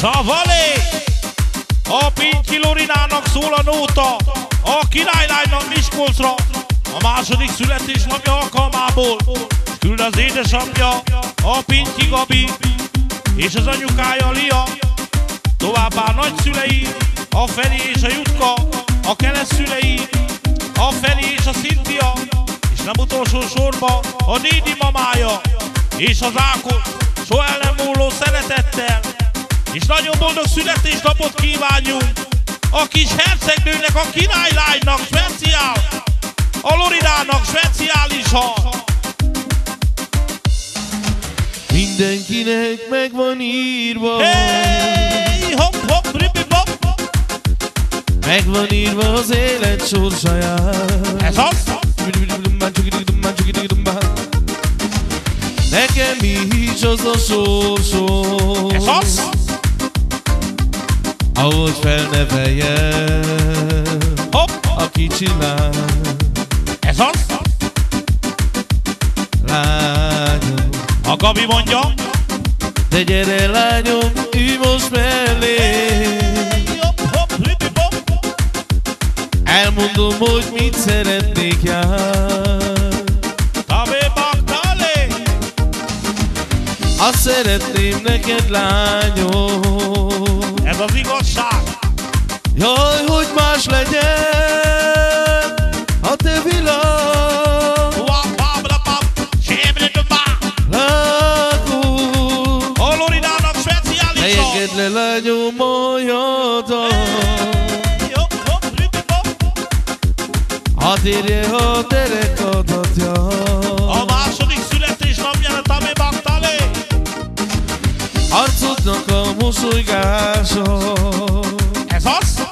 Savalé! A Pinki Lorinának szól a nóta, a királylánynak Miskolcra, a második születésnapja alkalmából. Küld az édesapja, a Pinki Gabi, és az anyukája Lia, továbbá nagyszülei, a Feri és a Jutka, a Keles szülei, a Feri és a Szintia, és nem utolsó sorba a Nédi mamája, és az Ákos, soha el nem múló szeretettel, és nagyon boldog születésnapot kívánjunk a kis hercegnőnek, a királylánynak speciál, a Loridának speciálisan. Mindenkinek meg van írva Hey, hopp, hopp, ripi, hopp, Meg van írva az élet sorsáját ez az. Nekem is az a sorsom Ez az? Ahogy felneveljem Hopp, a kicsi lány ez az? Lányom A Gabi mondja. De gyere lányom, ülj most mellé. Elmondom, hogy mit szeretnék jár. Azt szeretném neked, lányom Ez az igazság. Jaj, hogy más legyen a te világ. Lágod, A Loridának ne speciálisan. engedd le lányom a jadat. Hadd érje a derekadat, A Arcodnak a mosolygása Ez az?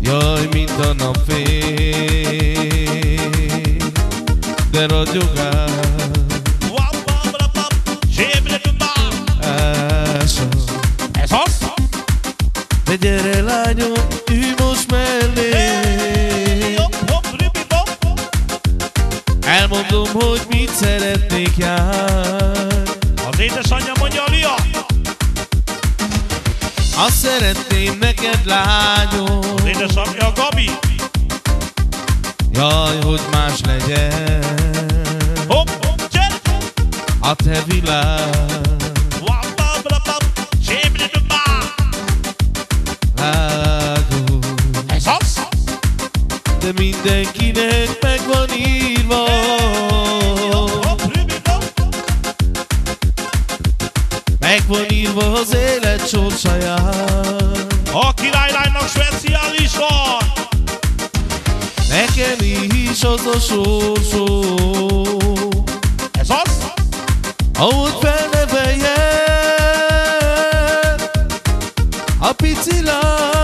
Jaj, mint a napfény De bá. Ez az? De gyere lányom, ülj most mellé. Elmondom, hogy mit szeretnék jár édesanyja mondja Lia. Azt szeretném neked, lányom Az édesapja Gabi. Jaj, hogy más legyen Hopp, hopp, gyere. A te világ de bá. Lágod Ez az? De mindenkinek meg van írva Meg van írva az élet sorsáján A királylánynak speciálisan Nekem is az a sorsom Ez az? Ahogy felneveljen A pici lány